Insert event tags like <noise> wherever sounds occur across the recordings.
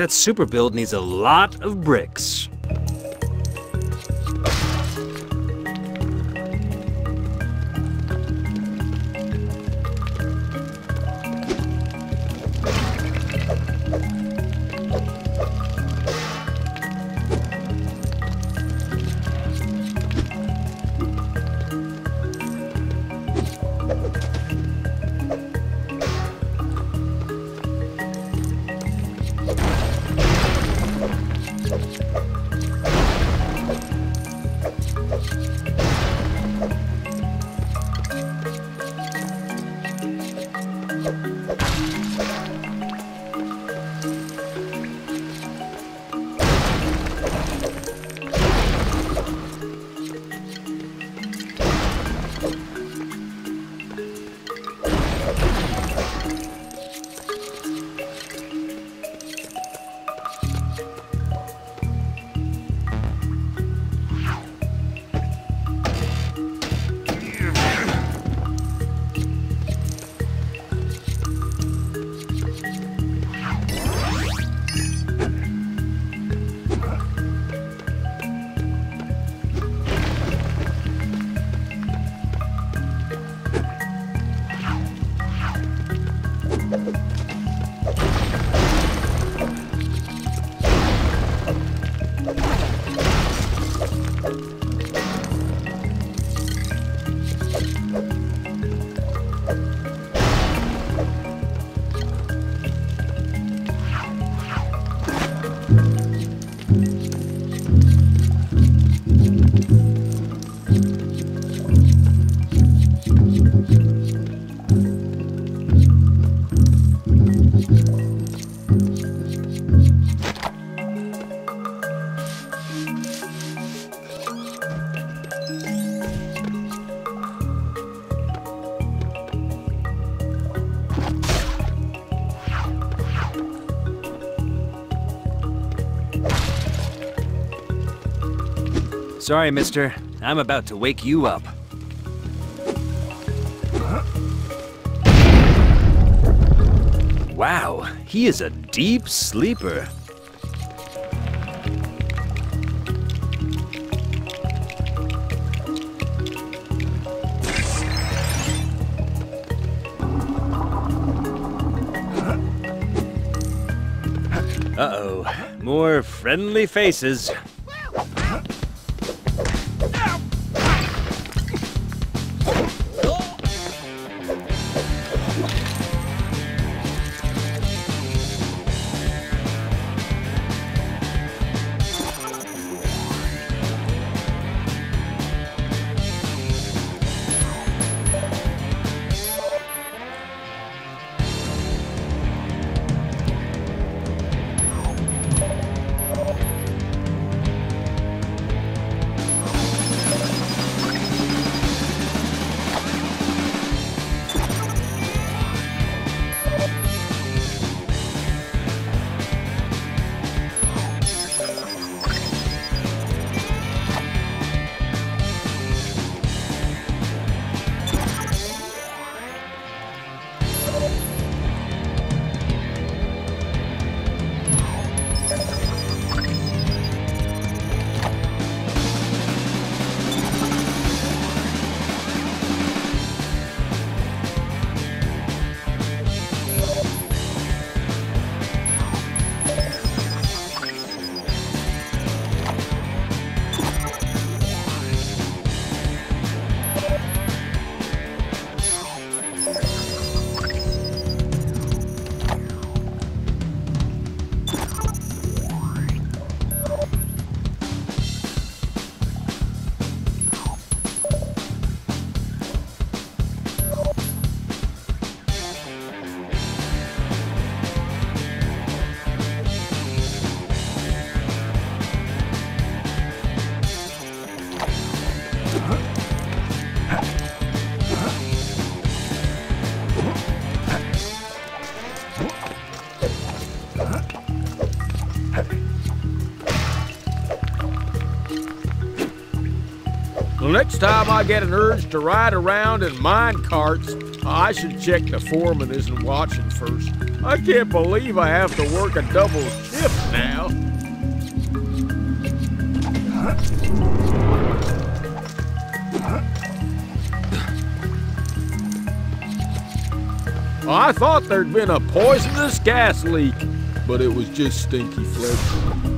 that super build needs a lot of bricks. Sorry, mister. I'm about to wake you up. Wow, he is a deep sleeper. Uh-oh, more friendly faces. Next time I get an urge to ride around in mine carts, I should check the foreman isn't watching first. I can't believe I have to work a double shift now. I thought there'd been a poisonous gas leak, but it was just stinky Fletcher.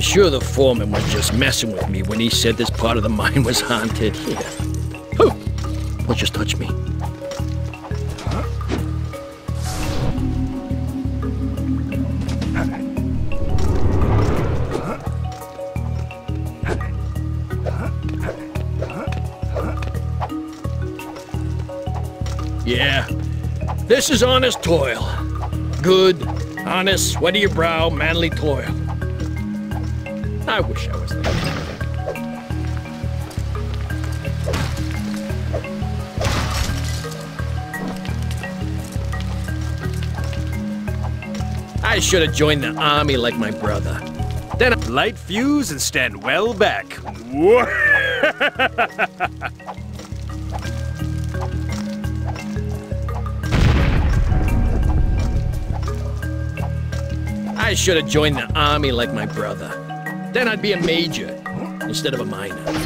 I'm sure the foreman was just messing with me when he said this part of the mine was haunted. Here. Oh, what just touched me? Yeah, this is honest toil. Good, honest, sweaty your brow, manly toil. I wish I was there. I should have joined the army like my brother. Then I Light fuse and stand well back. I should have joined the army like my brother. Then I'd be a major instead of a minor.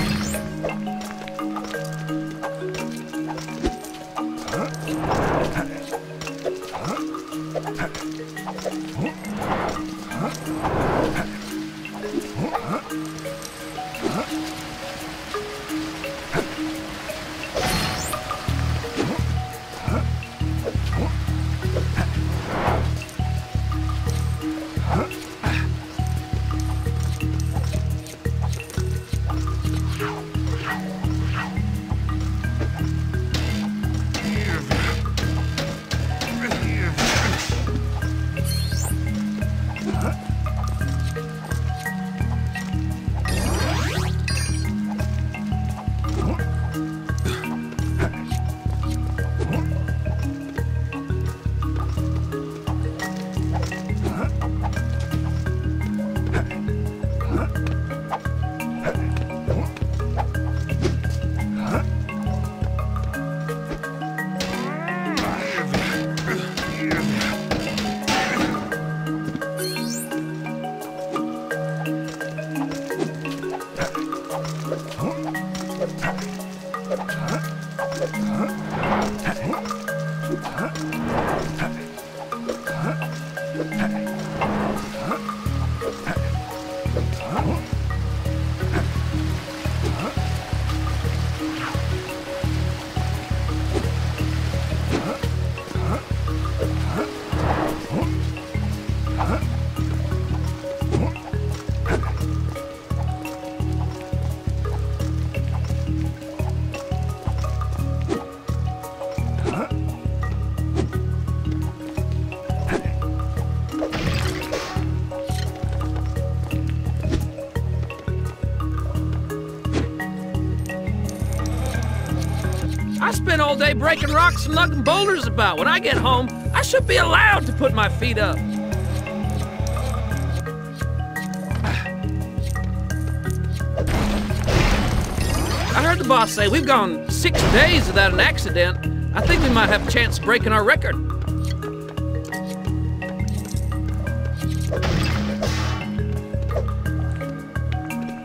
Breaking rocks and lugging boulders about. When I get home, I should be allowed to put my feet up. I heard the boss say we've gone six days without an accident. I think we might have a chance of breaking our record.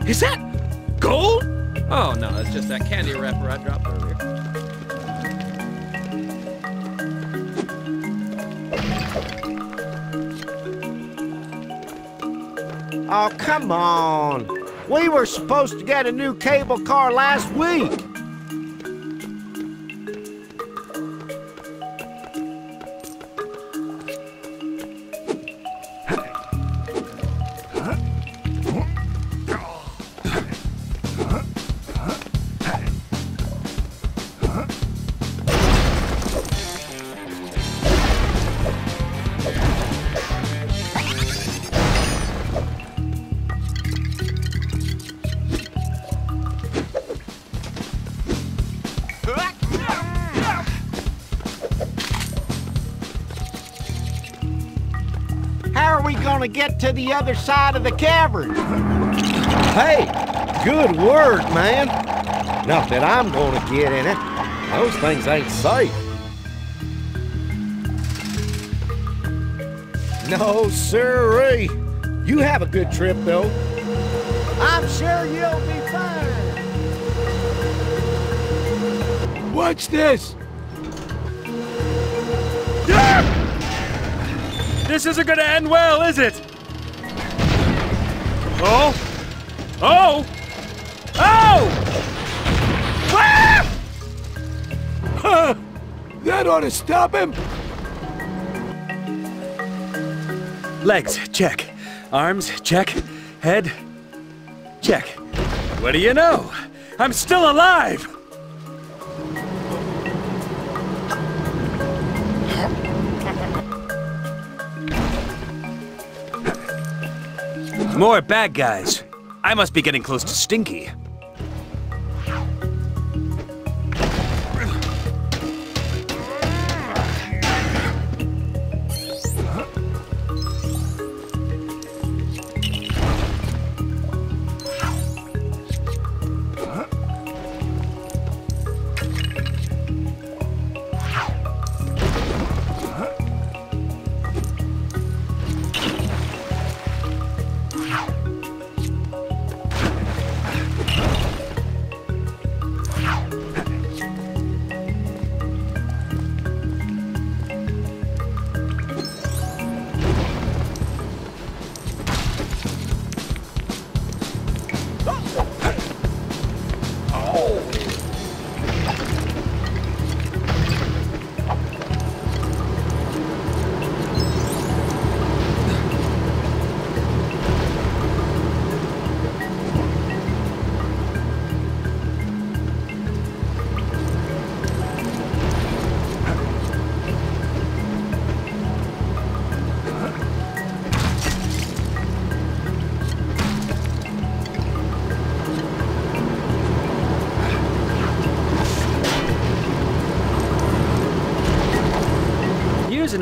Is that gold? Oh, no, it's just that candy wrapper I dropped. Oh, come on. We were supposed to get a new cable car last week. Gonna get to the other side of the cavern. Hey, good work, man. Not that I'm gonna get in it. Those things ain't safe. No, sirree. You have a good trip, though. I'm sure you'll be fine. Watch this! This isn't gonna end well, is it? Oh! Oh! Oh! Huh! That ought to stop him! Legs, check. Arms, check. Head, check. What do you know? I'm still alive! More bad guys. I must be getting close to Stinky.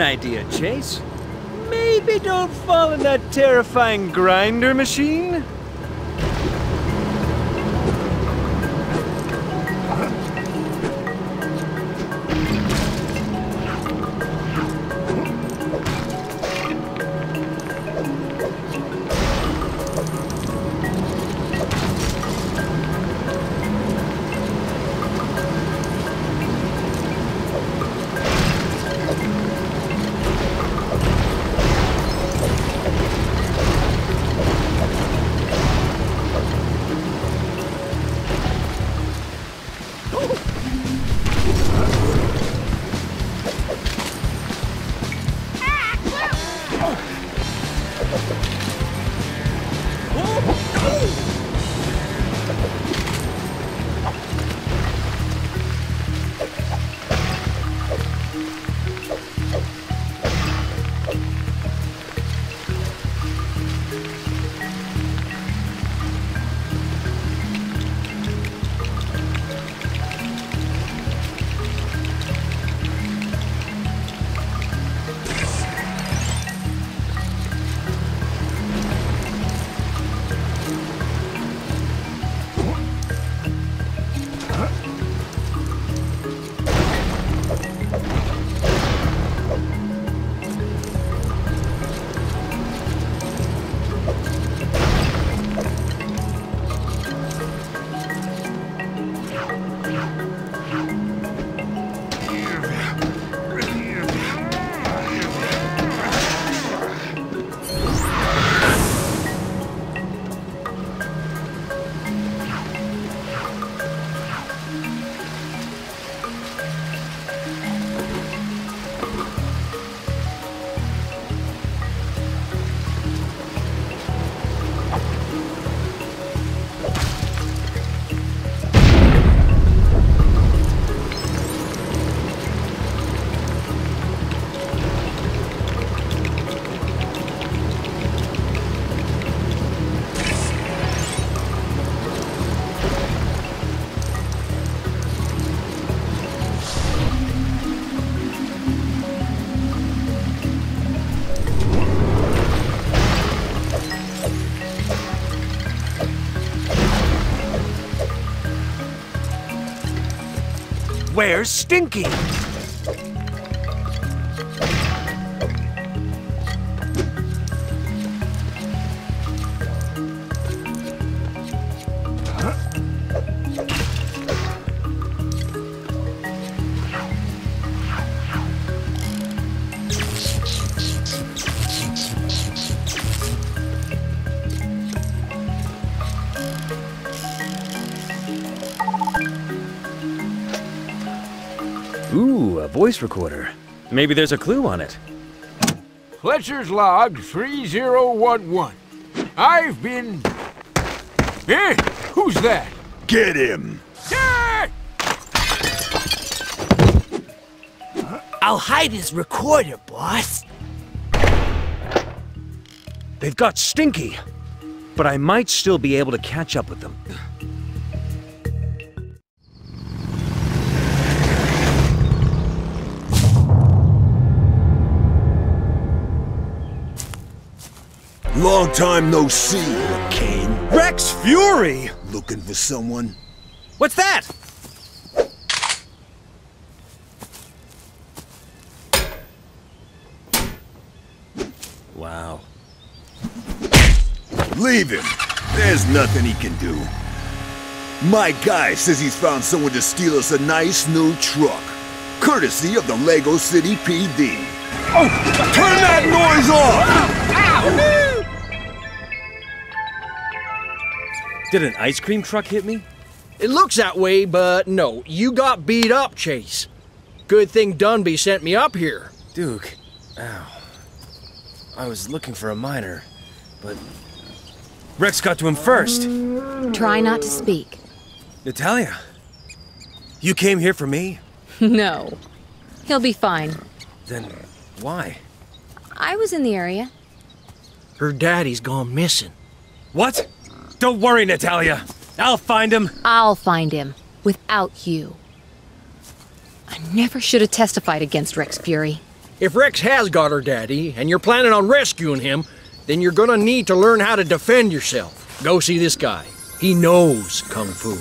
An idea, Chase. Maybe don't fall in that terrifying grinder machine? Where's Stinky? Voice recorder. Maybe there's a clue on it. Fletcher's log 3011. I've been. Eh? Who's that? Get him! Ah! I'll hide his recorder, boss. They've got Stinky. But I might still be able to catch up with them. Long time no see, Kane. Rex Fury! Looking for someone? What's that? Wow. Leave him. There's nothing he can do. My guy says he's found someone to steal us a nice new truck. Courtesy of the Lego City PD. Oh! Turn that noise off! Did an ice cream truck hit me? It looks that way, but no, you got beat up, Chase. Good thing Dunby sent me up here. Duke, ow. I was looking for a miner, but Rex got to him first. Try not to speak. Natalia, you came here for me? <laughs> No. He'll be fine. Then why? I was in the area. Her daddy's gone missing. What? Don't worry, Natalia. I'll find him. I'll find him. Without you. I never should have testified against Rex Fury. If Rex has got her daddy, and you're planning on rescuing him, then you're gonna need to learn how to defend yourself. Go see this guy. He knows Kung Fu.